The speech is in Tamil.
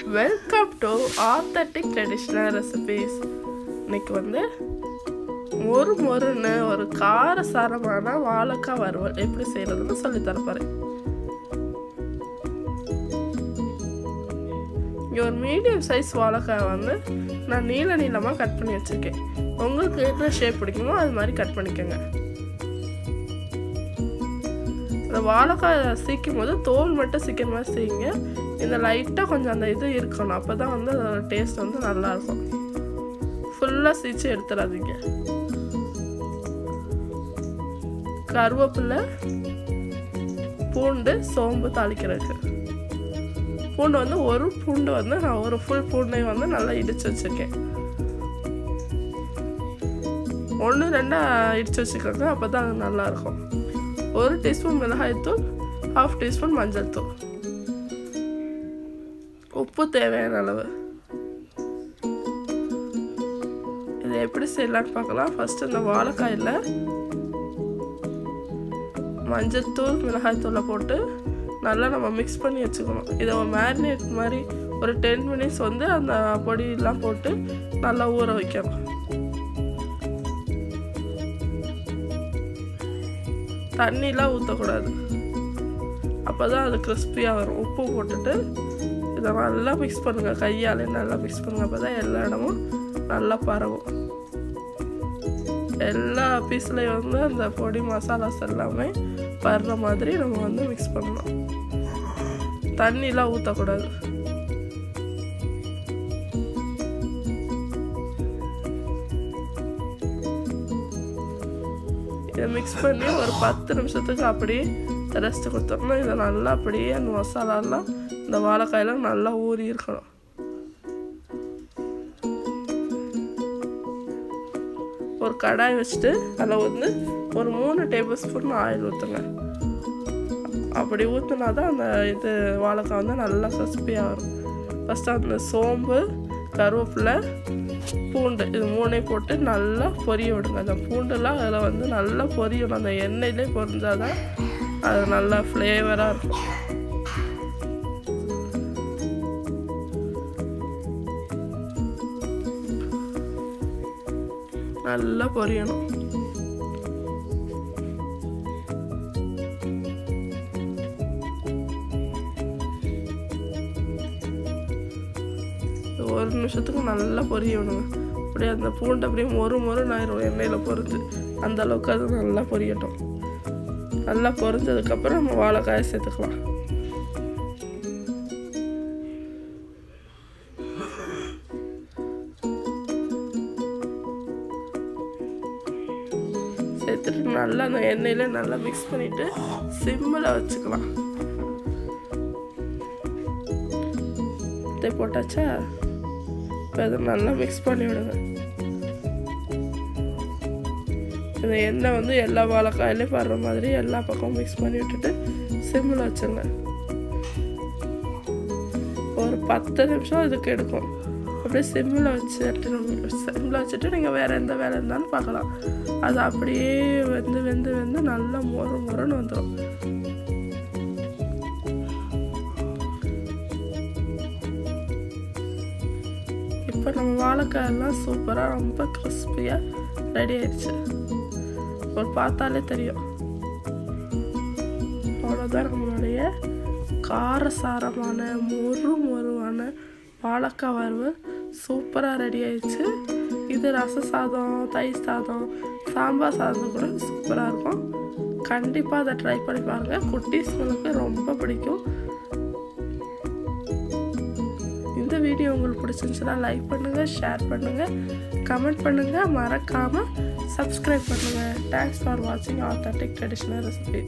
Welcome to authentic traditional recipes இன்னைக்கு வந்து மொறு மொறுன்னு ஒரு காரசாரமான வாழைக்காய் வறுவல் எப்படி செய்யறதுன்னு சொல்லி தரப்போறேன் இங்கே ஒரு மீடியம் சைஸ் வாழைக்காய் வந்து நான் நீள நீளமாக கட் பண்ணி வச்சுருக்கேன். உங்களுக்கு என்ன ஷேப் பிடிக்குமோ அது மாதிரி கட் பண்ணிக்கோங்க. அந்த வாழைக்காய் சீக்கும் போது தோல் மட்டும் சீக்கிரமாக செய்யுங்க இந்த லைட்டாக கொஞ்சம் அந்த இது இருக்கணும். அப்போ தான் வந்து அதோட டேஸ்ட் வந்து நல்லாயிருக்கும். ஃபுல்லாக சீச்சு எடுத்துடாதீங்க கருவேப்பிலை பூண்டு சோம்பு தாளிக்கிறதுக்கு. பூண்டு வந்து ஒரு பூண்டு வந்து நான் ஒரு ஃபுல் பூண்டை வந்து நல்லா இடித்து வச்சுருக்கேன். ஒன்று ரெண்டாக இடித்து வச்சுக்கோங்க. அப்போ தான் அது நல்லாயிருக்கும். ஒரு டீஸ்பூன் மிளகாய்த்தூள் ஹாஃப் டீஸ்பூன் மஞ்சள் தூள் உப்பு தேவையான அளவு. இதை எப்படி செய்யலான்னு பார்க்கலாம். ஃபஸ்ட்டு இந்த வாழைக்காயில் மஞ்சத்தூள் மிளகாய்த்தூளை போட்டு நல்லா நம்ம மிக்ஸ் பண்ணி வச்சுக்கணும். இதை மேரினேட் மாதிரி ஒரு டென் மினிட்ஸ் வந்து அந்த பொடியெல்லாம் போட்டு நல்லா ஊற வைக்கணும். தண்ணிலாம் ஊற்றக்கூடாது அப்போ தான் அது கிறிஸ்பியாக வரும். உப்பு போட்டுட்டு இதை நல்லா மிக்ஸ் பண்ணுங்கள் கையாலே நல்லா மிக்ஸ் பண்ணுங்கள் அப்போ தான் எல்லா இடமும் நல்லா பரவும். எல்லா பீஸ்லேயும் வந்து அந்த பொடி மசாலாஸ் எல்லாமே படுற மாதிரி நம்ம வந்து மிக்ஸ் பண்ணணும் தண்ணிலாம் ஊற்றக்கூடாது இதை மிக்ஸ் பண்ணி ஒரு பத்து நிமிஷத்துக்கு அப்படியே ரெஸ்ட் கொடுத்தோம்னா இதை நல்லா அப்படியே அந்த மசாலாலாம் இந்த வாழைக்காயெல்லாம் நல்லா ஊறி இருக்கணும். ஒரு கடாய் வச்சுட்டு அதில் வந்து ஒரு மூணு டேபிள் ஸ்பூன் ஆயில் ஊற்றுங்க அப்படி ஊற்றுனா தான் அந்த இது வாழைக்காய் வந்து நல்லா கிறிஸ்பியாக வரும். ஃபஸ்ட்டு அந்த சோம்பு கருவேப்பிலை பூண்டு இது மூணையும் போட்டு நல்லா பொரிய விடுங்க. அந்த பூண்டுலாம் அதில் வந்து நல்லா பொரியணும். அந்த எண்ணெயிலே பொரிஞ்சாதான் அது நல்லா ஃப்ளேவராக இருக்கும். நல்லா பொரியணும். ஒரு நிமிஷத்துக்கு நல்லா பொரிய விடுங்க அப்படியே அந்த பூண்டு அப்படியே மொறு மொறுன்னு ஆயிரும் எண்ணெயில் பொறுத்து அந்த அளவுக்கு அது நல்லா பொரியட்டும். நல்லா பொரிஞ்சதுக்கப்புறம் நம்ம வாழைக்காயை சேர்த்துக்கலாம். சேர்த்துட்டு நல்லா அந்த எண்ணெயில் நல்லா மிக்ஸ் பண்ணிவிட்டு சிம்மில் வச்சுக்கலாம். போட்டாச்சா? இப்போ அதை நல்லா மிக்ஸ் பண்ணி இந்த எண்ணெய் வந்து எல்லா வாழைக்காயிலையும் படுற மாதிரி எல்லா பக்கமும் மிக்ஸ் பண்ணி விட்டுட்டு சிம்மில் வச்சுருங்க. ஒரு பத்து நிமிஷம் இதுக்கு எடுக்கும். அப்படியே சிம்மில் வச்சுட்டு சிம்மில் வச்சுட்டு நீங்கள் வேறு எந்த வேலை இருந்தாலும் பார்க்கலாம். அது அப்படியே வெந்து வெந்து வெந்து நல்லா மொறு மொறுன்னு வந்துடும் இப்போ நம்ம வாழைக்காயெல்லாம் சூப்பராக ரொம்ப கிறிஸ்பியாக ரெடி ஆயிடுச்சு. ஒரு பார்த்தாலே தெரியும். அவ்வளோதான் நம்மளுடைய காரசாரமான மொறு மொறுவான வாழைக்காய் வறுவல். சூப்பராக ரெடி ஆயிடுச்சு. இது ரச சாதம் தயிர் சாதம் சாம்பார் சாதம் கூட சூப்பராக இருக்கும். கண்டிப்பாக அதை ட்ரை பண்ணி பாருங்கள் குட்டீஸ்களுக்கு ரொம்ப பிடிக்கும். இந்த வீடியோ உங்களுக்கு பிடிச்சிருந்துச்சுன்னா லைக் பண்ணுங்கள் ஷேர் பண்ணுங்கள் கமெண்ட் பண்ணுங்கள் மறக்காமல் சப்ஸ்கிரைப் பண்ணுங்கள் தேங்க்ஸ் ஃபார் வாட்சிங் ஆத்தன்டிக் ட்ரெடிஷ்னல் ரெசிபி